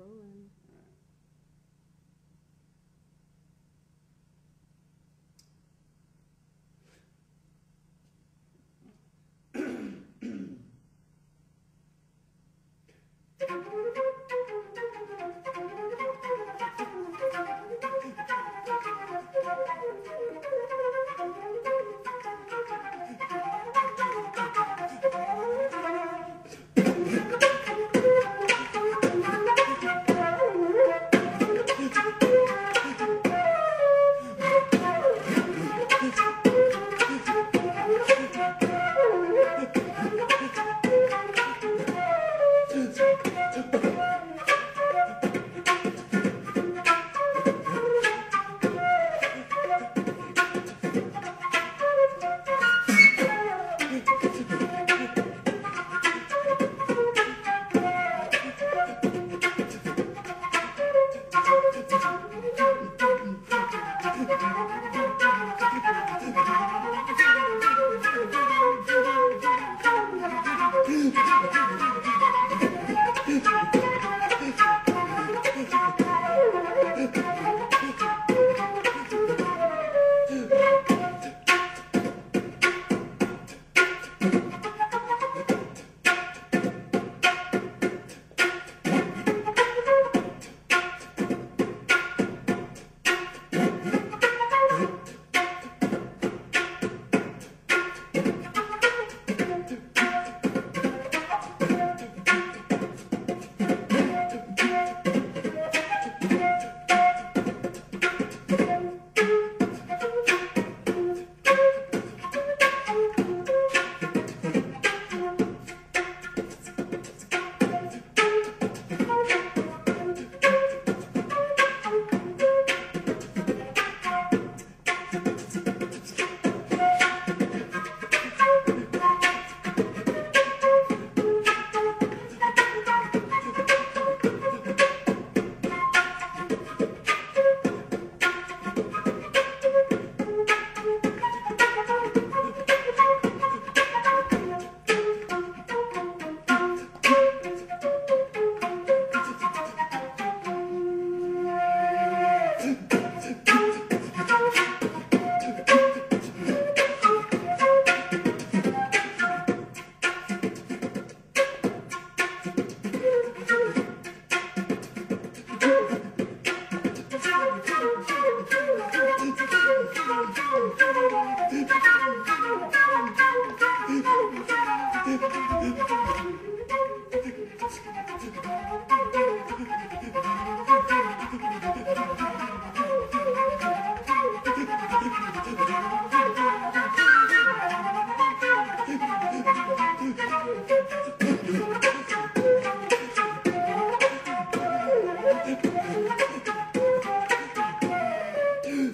rolling.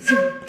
Thank